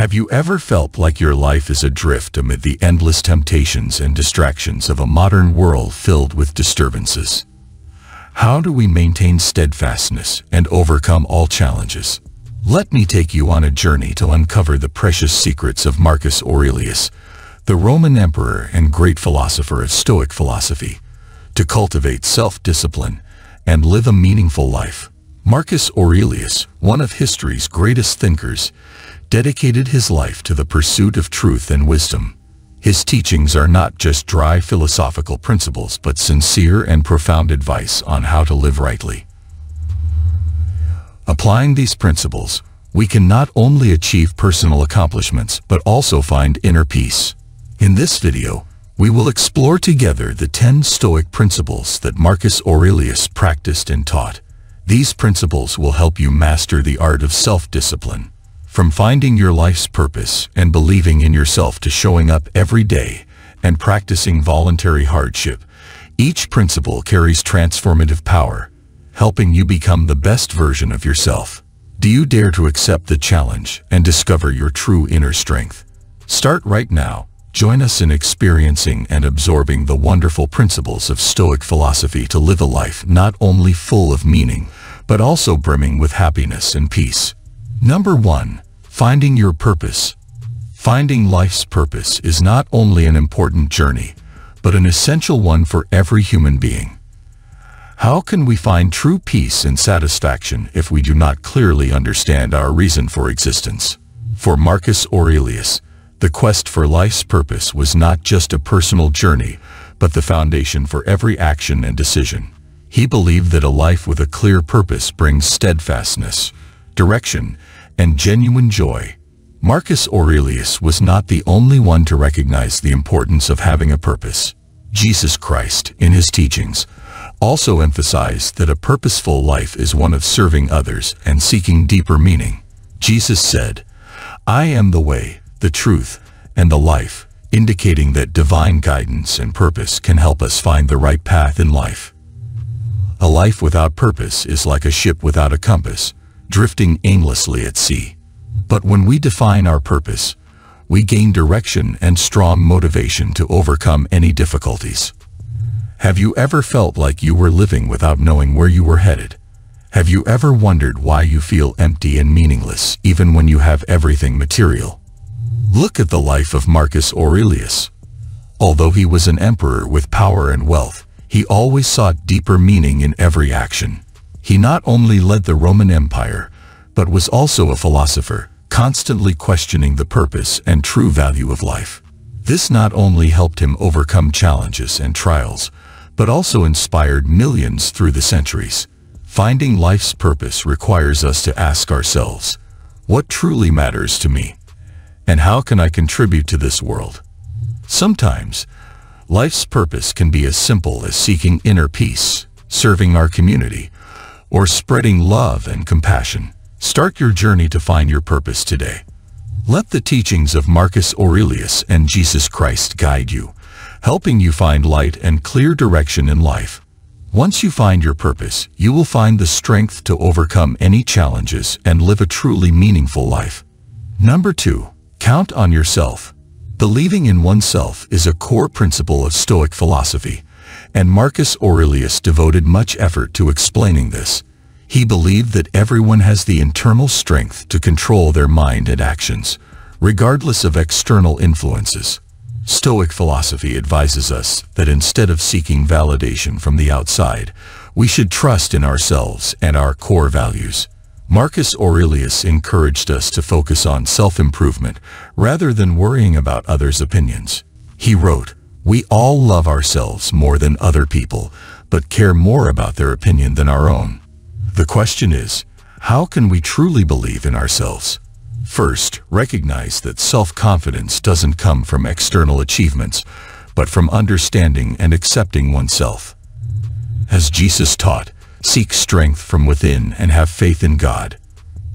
Have you ever felt like your life is adrift amid the endless temptations and distractions of a modern world filled with disturbances? How do we maintain steadfastness and overcome all challenges? Let me take you on a journey to uncover the precious secrets of Marcus Aurelius, the Roman emperor and great philosopher of Stoic philosophy, to cultivate self-discipline and live a meaningful life. Marcus Aurelius, one of history's greatest thinkers, dedicated his life to the pursuit of truth and wisdom. His teachings are not just dry philosophical principles but sincere and profound advice on how to live rightly. Applying these principles, we can not only achieve personal accomplishments but also find inner peace. In this video, we will explore together the 10 Stoic principles that Marcus Aurelius practiced and taught. These principles will help you master the art of self-discipline, from finding your life's purpose and believing in yourself to showing up every day and practicing voluntary hardship, each principle carries transformative power, helping you become the best version of yourself. Do you dare to accept the challenge and discover your true inner strength? Start right now. Join us in experiencing and absorbing the wonderful principles of Stoic philosophy to live a life not only full of meaning, but also brimming with happiness and peace. Number 1. Finding your purpose. Finding life's purpose is not only an important journey, but an essential one for every human being. How can we find true peace and satisfaction if we do not clearly understand our reason for existence? For Marcus Aurelius, the quest for life's purpose was not just a personal journey, but the foundation for every action and decision. He believed that a life with a clear purpose brings steadfastness, direction, and genuine joy. Marcus Aurelius was not the only one to recognize the importance of having a purpose. Jesus Christ, in his teachings, also emphasized that a purposeful life is one of serving others and seeking deeper meaning. Jesus said, I am the way, the truth, and the life, indicating that divine guidance and purpose can help us find the right path in life. A life without purpose is like a ship without a compass, drifting aimlessly at sea. But when we define our purpose, we gain direction and strong motivation to overcome any difficulties. Have you ever felt like you were living without knowing where you were headed? Have you ever wondered why you feel empty and meaningless even when you have everything material? Look at the life of Marcus Aurelius. Although he was an emperor with power and wealth, he always sought deeper meaning in every action. He not only led the Roman Empire, but was also a philosopher, constantly questioning the purpose and true value of life. This not only helped him overcome challenges and trials, but also inspired millions through the centuries. Finding life's purpose requires us to ask ourselves, what truly matters to me? And how can I contribute to this world? Sometimes, life's purpose can be as simple as seeking inner peace, serving our community, or spreading love and compassion. Start your journey to find your purpose today. Let the teachings of Marcus Aurelius and Jesus Christ guide you, helping you find light and clear direction in life. Once you find your purpose, you will find the strength to overcome any challenges and live a truly meaningful life. Number 2. Count on yourself. Believing in oneself is a core principle of Stoic philosophy and Marcus Aurelius devoted much effort to explaining this. He believed that everyone has the internal strength to control their mind and actions, regardless of external influences. Stoic philosophy advises us that instead of seeking validation from the outside, we should trust in ourselves and our core values. Marcus Aurelius encouraged us to focus on self-improvement rather than worrying about others' opinions. He wrote, we all love ourselves more than other people, but care more about their opinion than our own. The question is, how can we truly believe in ourselves? First, recognize that self-confidence doesn't come from external achievements, but from understanding and accepting oneself. As Jesus taught, seek strength from within and have faith in God.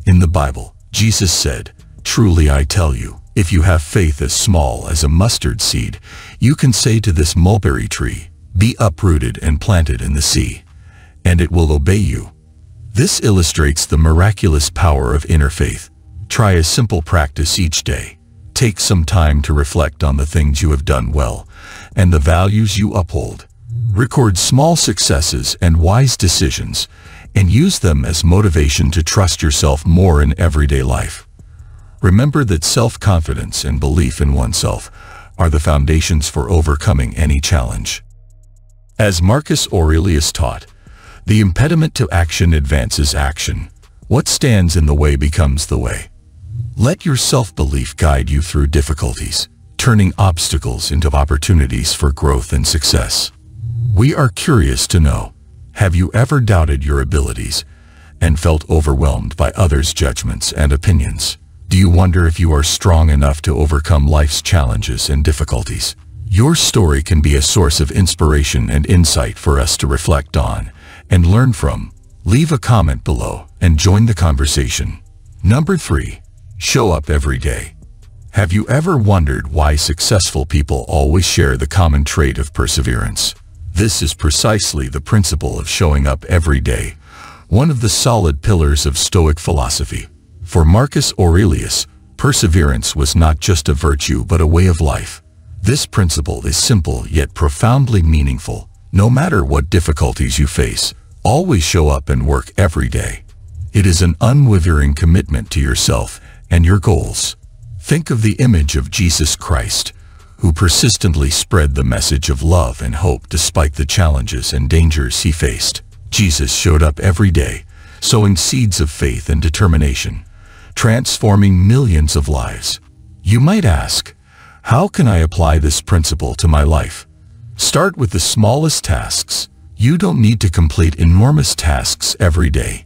In the Bible, Jesus said, Truly I tell you, if you have faith as small as a mustard seed, you can say to this mulberry tree, Be uprooted and planted in the sea, and it will obey you. This illustrates the miraculous power of inner faith. Try a simple practice each day. Take some time to reflect on the things you have done well and the values you uphold. Record small successes and wise decisions and use them as motivation to trust yourself more in everyday life. Remember that self-confidence and belief in oneself are the foundations for overcoming any challenge. As Marcus Aurelius taught, the impediment to action advances action. What stands in the way becomes the way. Let your self-belief guide you through difficulties, turning obstacles into opportunities for growth and success. We are curious to know, have you ever doubted your abilities and felt overwhelmed by others' judgments and opinions? Do you wonder if you are strong enough to overcome life's challenges and difficulties? Your story can be a source of inspiration and insight for us to reflect on and learn from. Leave a comment below and join the conversation. Number 3. Show up every day. Have you ever wondered why successful people always share the common trait of perseverance? This is precisely the principle of showing up every day, one of the solid pillars of Stoic philosophy. For Marcus Aurelius, perseverance was not just a virtue but a way of life. This principle is simple yet profoundly meaningful. No matter what difficulties you face, always show up and work every day. It is an unwavering commitment to yourself and your goals. Think of the image of Jesus Christ, who persistently spread the message of love and hope despite the challenges and dangers he faced. Jesus showed up every day, sowing seeds of faith and determination, transforming millions of lives. You might ask, how can I apply this principle to my life? Start with the smallest tasks. You don't need to complete enormous tasks every day.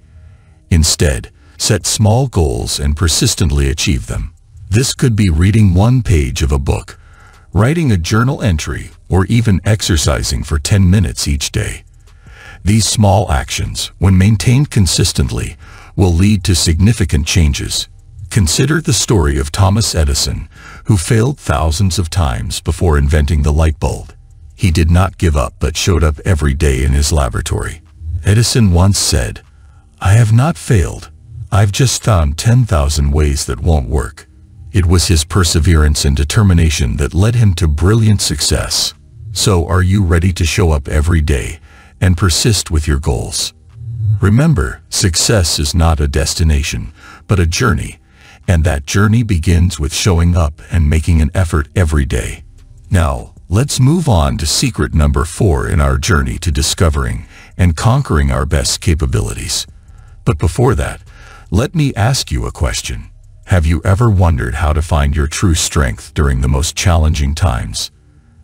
Instead, Set small goals and persistently achieve them. This could be reading one page of a book, writing a journal entry, or even exercising for 10 minutes each day. These small actions, when maintained consistently, will lead to significant changes. Consider the story of Thomas Edison, who failed thousands of times before inventing the light bulb. He did not give up but showed up every day in his laboratory. Edison once said, I have not failed, I've just found 10,000 ways that won't work. It was his perseverance and determination that led him to brilliant success. So are you ready to show up every day and persist with your goals? Remember, success is not a destination, but a journey, and that journey begins with showing up and making an effort every day. Now, let's move on to secret number four in our journey to discovering and conquering our best capabilities. But before that, let me ask you a question. Have you ever wondered how to find your true strength during the most challenging times?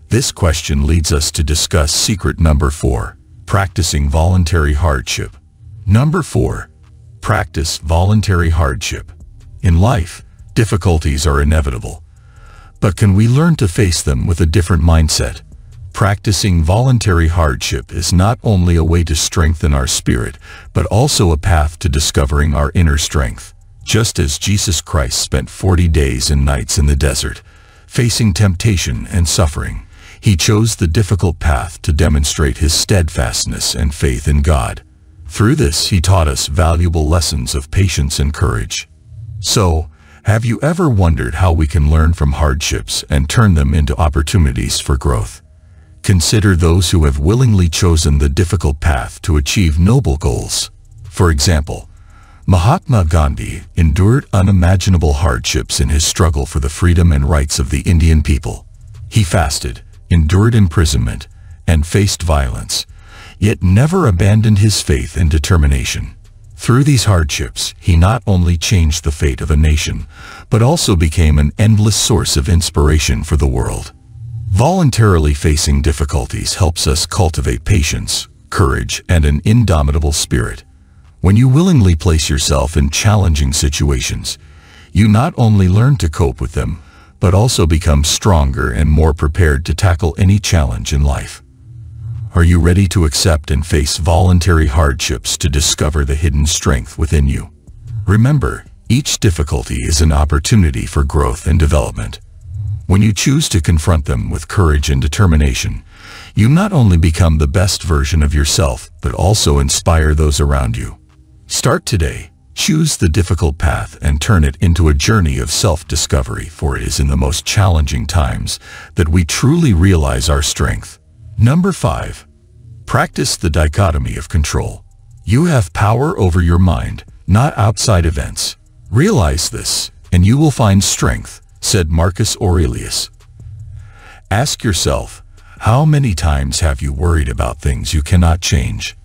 This question leads us to discuss secret number four, practicing voluntary hardship. Number four, practice voluntary hardship. In life, difficulties are inevitable. But can we learn to face them with a different mindset? Practicing voluntary hardship is not only a way to strengthen our spirit, but also a path to discovering our inner strength. Just as Jesus Christ spent 40 days and nights in the desert, facing temptation and suffering, he chose the difficult path to demonstrate his steadfastness and faith in God. Through this, he taught us valuable lessons of patience and courage. So, have you ever wondered how we can learn from hardships and turn them into opportunities for growth? Consider those who have willingly chosen the difficult path to achieve noble goals. For example, Mahatma Gandhi endured unimaginable hardships in his struggle for the freedom and rights of the Indian people. He fasted, endured imprisonment, and faced violence, yet never abandoned his faith and determination. Through these hardships, he not only changed the fate of a nation, but also became an endless source of inspiration for the world. Voluntarily facing difficulties helps us cultivate patience, courage, and an indomitable spirit. When you willingly place yourself in challenging situations, you not only learn to cope with them, but also become stronger and more prepared to tackle any challenge in life. Are you ready to accept and face voluntary hardships to discover the hidden strength within you? Remember, each difficulty is an opportunity for growth and development. When you choose to confront them with courage and determination, you not only become the best version of yourself, but also inspire those around you. Start today. Choose the difficult path and turn it into a journey of self-discovery, for it is in the most challenging times that we truly realize our strength. Number 5. Practice the dichotomy of control. You have power over your mind, not outside events. Realize this, and you will find strength, said Marcus Aurelius. Ask yourself, how many times have you worried about things you cannot change?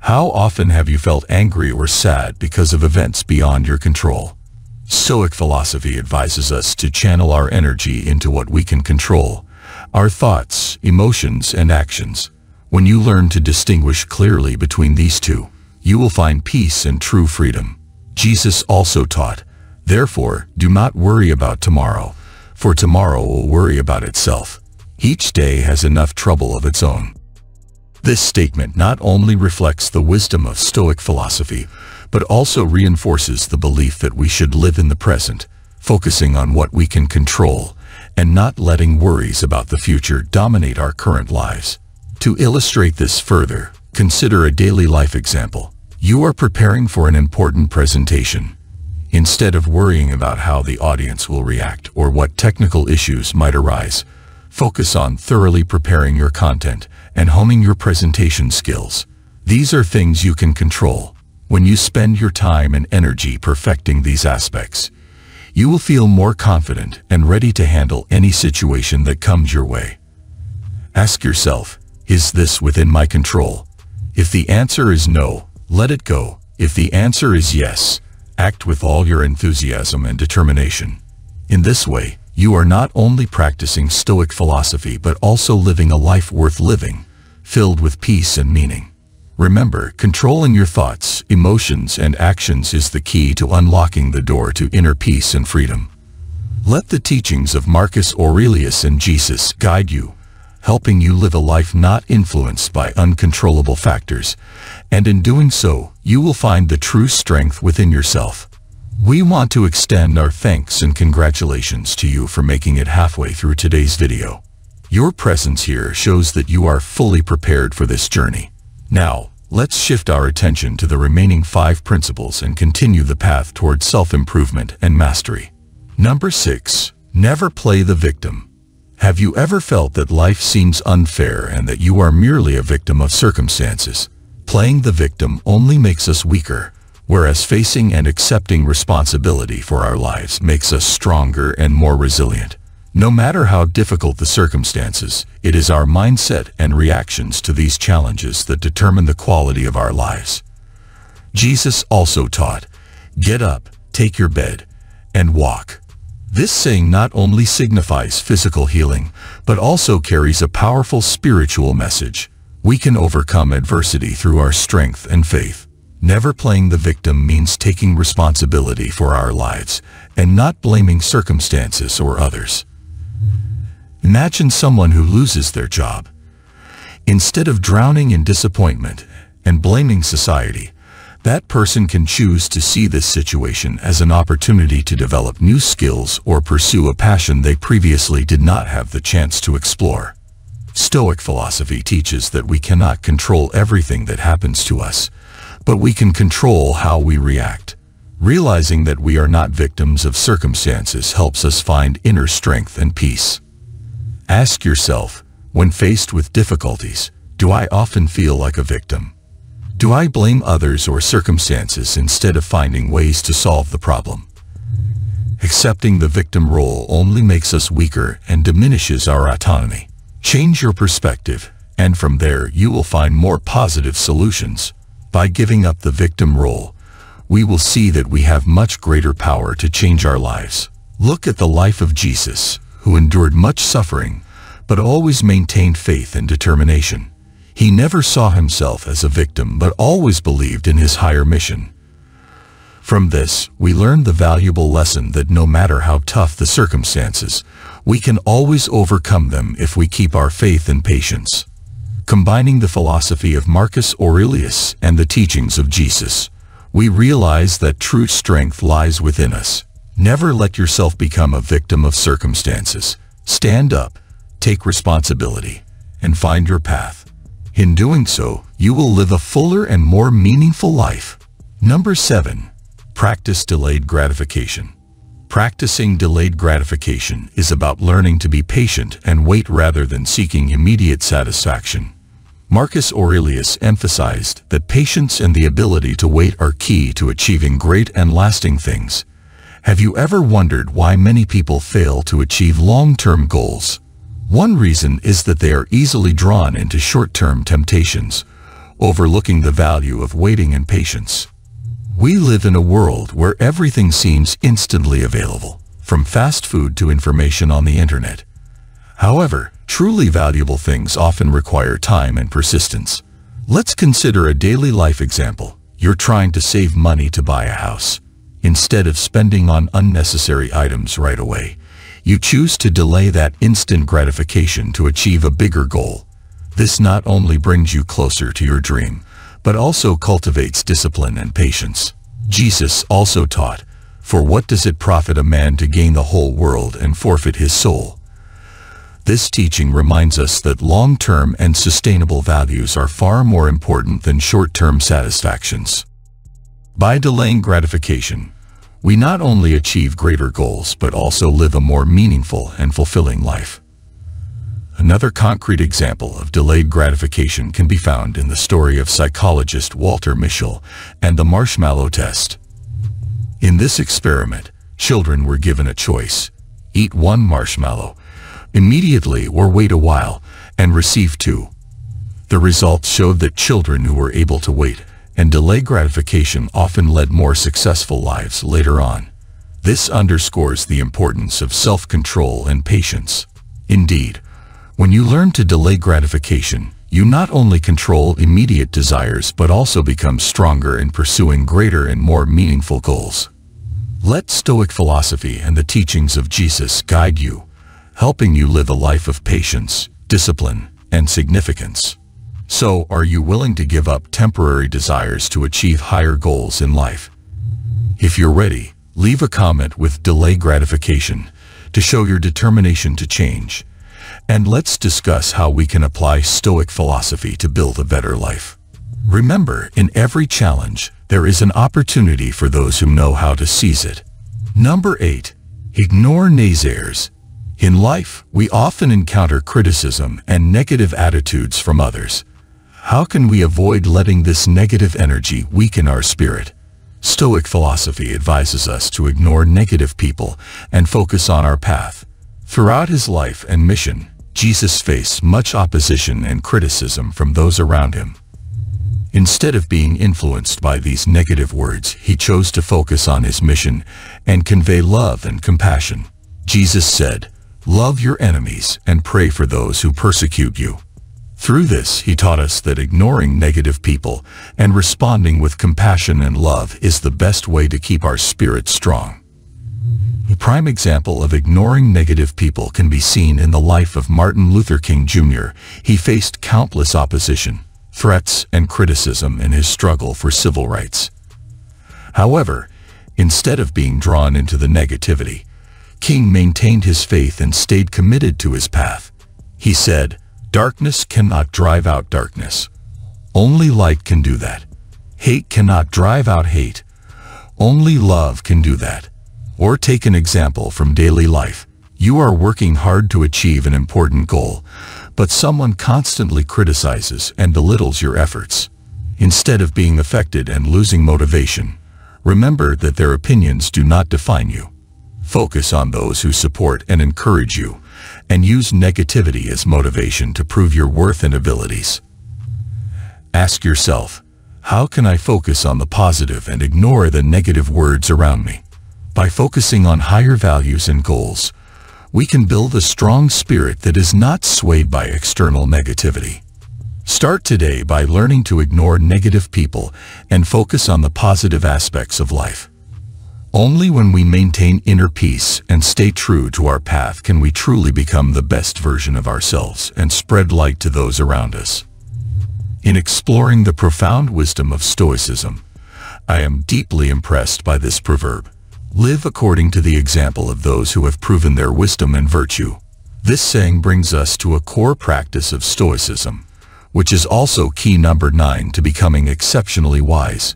How often have you felt angry or sad because of events beyond your control? Stoic philosophy advises us to channel our energy into what we can control, our thoughts, emotions, and actions. When you learn to distinguish clearly between these two, you will find peace and true freedom. Jesus also taught, Therefore, do not worry about tomorrow, for tomorrow will worry about itself. Each day has enough trouble of its own. This statement not only reflects the wisdom of Stoic philosophy, but also reinforces the belief that we should live in the present, focusing on what we can control, and not letting worries about the future dominate our current lives. To illustrate this further, consider a daily life example. You are preparing for an important presentation. Instead of worrying about how the audience will react or what technical issues might arise, focus on thoroughly preparing your content and honing your presentation skills. These are things you can control. When you spend your time and energy perfecting these aspects, you will feel more confident and ready to handle any situation that comes your way. Ask yourself, is this within my control? If the answer is no, let it go. If the answer is yes, act with all your enthusiasm and determination. In this way, you are not only practicing Stoic philosophy but also living a life worth living filled with peace and meaning. Remember, controlling your thoughts, emotions, and actions is the key to unlocking the door to inner peace and freedom. Let the teachings of Marcus Aurelius and Jesus guide you, helping you live a life not influenced by uncontrollable factors, and in doing so, you will find the true strength within yourself. We want to extend our thanks and congratulations to you for making it halfway through today's video. Your presence here shows that you are fully prepared for this journey. Now, let's shift our attention to the remaining five principles and continue the path toward self-improvement and mastery. Number 6. Never play the victim. Have you ever felt that life seems unfair and that you are merely a victim of circumstances? Playing the victim only makes us weaker, whereas facing and accepting responsibility for our lives makes us stronger and more resilient. No matter how difficult the circumstances, it is our mindset and reactions to these challenges that determine the quality of our lives. Jesus also taught, get up, take your bed, and walk. This saying not only signifies physical healing, but also carries a powerful spiritual message. We can overcome adversity through our strength and faith. Never playing the victim means taking responsibility for our lives and not blaming circumstances or others. Imagine someone who loses their job. Instead of drowning in disappointment and blaming society, that person can choose to see this situation as an opportunity to develop new skills or pursue a passion they previously did not have the chance to explore. Stoic philosophy teaches that we cannot control everything that happens to us, but we can control how we react. Realizing that we are not victims of circumstances helps us find inner strength and peace. Ask yourself, when faced with difficulties, do I often feel like a victim? Do I blame others or circumstances instead of finding ways to solve the problem? Accepting the victim role only makes us weaker and diminishes our autonomy. Change your perspective, and from there you will find more positive solutions. By giving up the victim role, we will see that we have much greater power to change our lives. Look at the life of Jesus, who endured much suffering, but always maintained faith and determination. He never saw himself as a victim, but always believed in his higher mission. From this, we learn the valuable lesson that no matter how tough the circumstances, we can always overcome them if we keep our faith and patience. Combining the philosophy of Marcus Aurelius and the teachings of Jesus, we realize that true strength lies within us. Never let yourself become a victim of circumstances. Stand up, take responsibility, and find your path. In doing so, you will live a fuller and more meaningful life. Number 7. Practice delayed gratification. Practicing delayed gratification is about learning to be patient and wait rather than seeking immediate satisfaction. Marcus Aurelius emphasized that patience and the ability to wait are key to achieving great and lasting things. Have you ever wondered why many people fail to achieve long-term goals? One reason is that they are easily drawn into short-term temptations, overlooking the value of waiting and patience. We live in a world where everything seems instantly available, from fast food to information on the internet. However, truly valuable things often require time and persistence. Let's consider a daily life example. You're trying to save money to buy a house. Instead of spending on unnecessary items right away, you choose to delay that instant gratification to achieve a bigger goal. This not only brings you closer to your dream, but also cultivates discipline and patience. Jesus also taught, For what does it profit a man to gain the whole world and forfeit his soul? This teaching reminds us that long-term and sustainable values are far more important than short-term satisfactions. By delaying gratification, we not only achieve greater goals but also live a more meaningful and fulfilling life. Another concrete example of delayed gratification can be found in the story of psychologist Walter Mischel and the marshmallow test. In this experiment, children were given a choice. Eat one marshmallow, immediately or wait a while, and receive two. The results showed that children who were able to wait and delay gratification often led more successful lives later on. This underscores the importance of self-control and patience. Indeed, when you learn to delay gratification, you not only control immediate desires but also become stronger in pursuing greater and more meaningful goals. Let Stoic philosophy and the teachings of Jesus guide you, helping you live a life of patience, discipline, and significance. So, are you willing to give up temporary desires to achieve higher goals in life? If you're ready, leave a comment with delay gratification to show your determination to change and let's discuss how we can apply Stoic philosophy to build a better life. Remember, in every challenge, there is an opportunity for those who know how to seize it. Number 8. Ignore naysayers. In life, we often encounter criticism and negative attitudes from others. How can we avoid letting this negative energy weaken our spirit? Stoic philosophy advises us to ignore negative people and focus on our path. Throughout his life and mission, Jesus faced much opposition and criticism from those around him. Instead of being influenced by these negative words, he chose to focus on his mission and convey love and compassion. Jesus said, Love your enemies and pray for those who persecute you. Through this, he taught us that ignoring negative people and responding with compassion and love is the best way to keep our spirit strong. A prime example of ignoring negative people can be seen in the life of Martin Luther King Jr. He faced countless opposition, threats, and criticism in his struggle for civil rights. However, instead of being drawn into the negativity, King maintained his faith and stayed committed to his path. He said, Darkness cannot drive out darkness. Only light can do that. Hate cannot drive out hate. Only love can do that. Or take an example from daily life. You are working hard to achieve an important goal, but someone constantly criticizes and belittles your efforts. Instead of being affected and losing motivation, remember that their opinions do not define you. Focus on those who support and encourage you, and use negativity as motivation to prove your worth and abilities. Ask yourself, how can I focus on the positive and ignore the negative words around me? By focusing on higher values and goals, we can build a strong spirit that is not swayed by external negativity. Start today by learning to ignore negative people and focus on the positive aspects of life. Only when we maintain inner peace and stay true to our path can we truly become the best version of ourselves and spread light to those around us. In exploring the profound wisdom of Stoicism, I am deeply impressed by this proverb. Live according to the example of those who have proven their wisdom and virtue. This saying brings us to a core practice of Stoicism, which is also key number 9 to becoming exceptionally wise.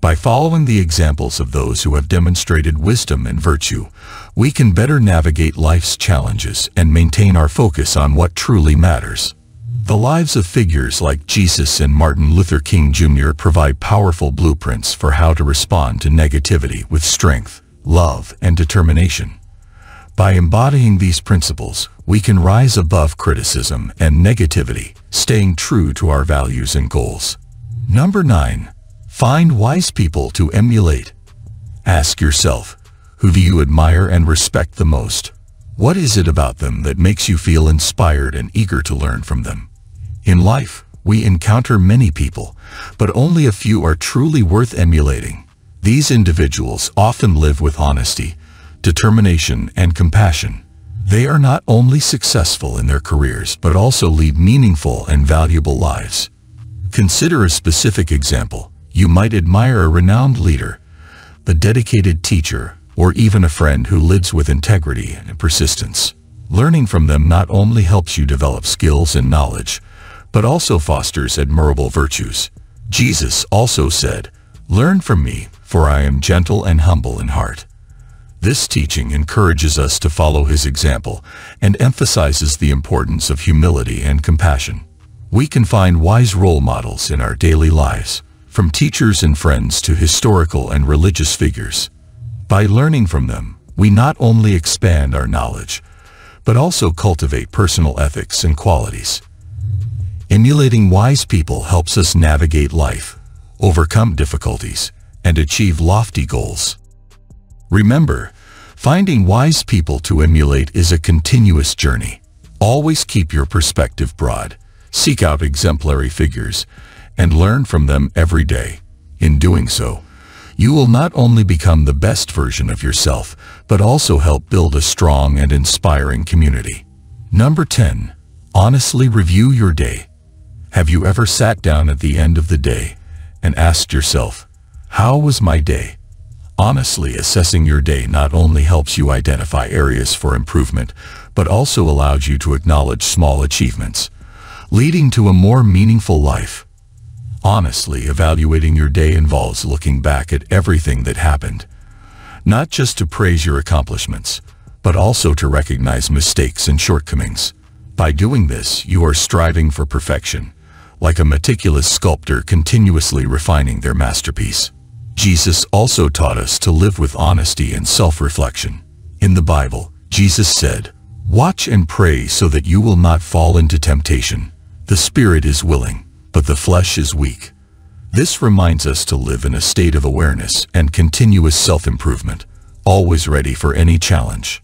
By following the examples of those who have demonstrated wisdom and virtue, we can better navigate life's challenges and maintain our focus on what truly matters. The lives of figures like Jesus and Martin Luther King Jr. provide powerful blueprints for how to respond to negativity with strength, love, and determination. By embodying these principles, we can rise above criticism and negativity, staying true to our values and goals. Number 9. Find wise people to emulate. Ask yourself, who do you admire and respect the most? What is it about them that makes you feel inspired and eager to learn from them? In life, we encounter many people, but only a few are truly worth emulating. These individuals often live with honesty, determination, and compassion. They are not only successful in their careers, but also lead meaningful and valuable lives. Consider a specific example. You might admire a renowned leader, a dedicated teacher, or even a friend who lives with integrity and persistence. Learning from them not only helps you develop skills and knowledge, but also fosters admirable virtues. Jesus also said, Learn from me, for I am gentle and humble in heart. This teaching encourages us to follow his example and emphasizes the importance of humility and compassion. We can find wise role models in our daily lives, from teachers and friends to historical and religious figures. By learning from them, we not only expand our knowledge, but also cultivate personal ethics and qualities. Emulating wise people helps us navigate life, overcome difficulties, and achieve lofty goals. Remember, finding wise people to emulate is a continuous journey. Always keep your perspective broad, seek out exemplary figures, and learn from them every day. In doing so, you will not only become the best version of yourself, but also help build a strong and inspiring community. Number 10. Honestly review your day. Have you ever sat down at the end of the day and asked yourself, how was my day? Honestly assessing your day not only helps you identify areas for improvement, but also allows you to acknowledge small achievements, leading to a more meaningful life. Honestly evaluating your day involves looking back at everything that happened, not just to praise your accomplishments, but also to recognize mistakes and shortcomings. By doing this, you are striving for perfection, like a meticulous sculptor continuously refining their masterpiece. Jesus also taught us to live with honesty and self-reflection. In the Bible, Jesus said, Watch and pray so that you will not fall into temptation. The spirit is willing, but the flesh is weak. This reminds us to live in a state of awareness and continuous self-improvement, always ready for any challenge.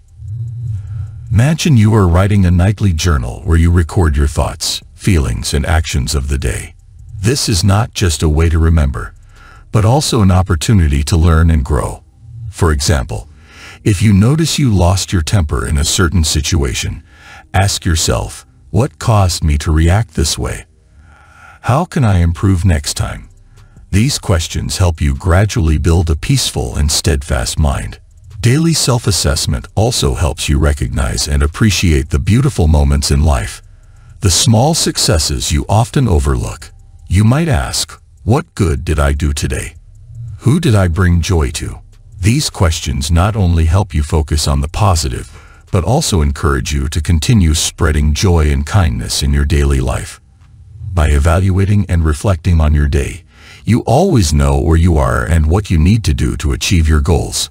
Imagine you are writing a nightly journal where you record your thoughts, feelings, and actions of the day. This is not just a way to remember, but also an opportunity to learn and grow. For example, if you notice you lost your temper in a certain situation, ask yourself, what caused me to react this way? How can I improve next time? These questions help you gradually build a peaceful and steadfast mind. Daily self-assessment also helps you recognize and appreciate the beautiful moments in life, the small successes you often overlook. You might ask, what good did I do today? Who did I bring joy to? These questions not only help you focus on the positive, but also encourage you to continue spreading joy and kindness in your daily life. By evaluating and reflecting on your day, you always know where you are and what you need to do to achieve your goals.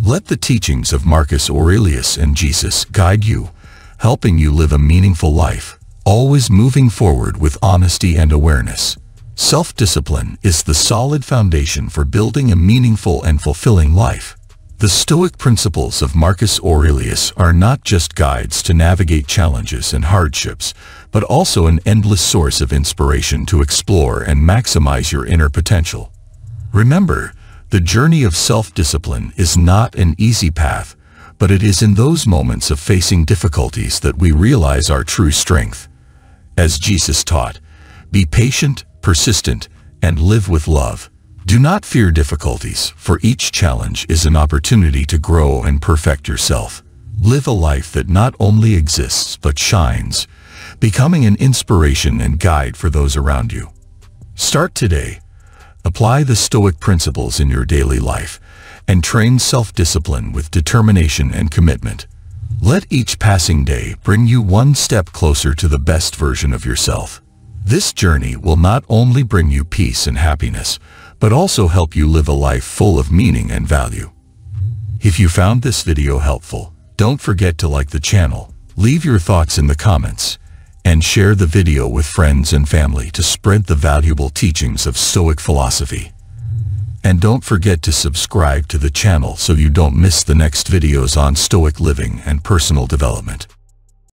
Let the teachings of Marcus Aurelius and Jesus guide you, helping you live a meaningful life always moving forward with honesty and awareness. Self-discipline is the solid foundation for building a meaningful and fulfilling life. The Stoic principles of Marcus Aurelius are not just guides to navigate challenges and hardships, but also an endless source of inspiration to explore and maximize your inner potential. Remember, the journey of self-discipline is not an easy path, but it is in those moments of facing difficulties that we realize our true strength. As Jesus taught, be patient, persistent, and live with love. Do not fear difficulties, for each challenge is an opportunity to grow and perfect yourself. Live a life that not only exists but shines, becoming an inspiration and guide for those around you. Start today. Apply the Stoic principles in your daily life and train self-discipline with determination and commitment. Let each passing day bring you one step closer to the best version of yourself. This journey will not only bring you peace and happiness, but also help you live a life full of meaning and value. If you found this video helpful, don't forget to like the channel, leave your thoughts in the comments, and share the video with friends and family to spread the valuable teachings of Stoic philosophy. And don't forget to subscribe to the channel so you don't miss the next videos on Stoic living and personal development.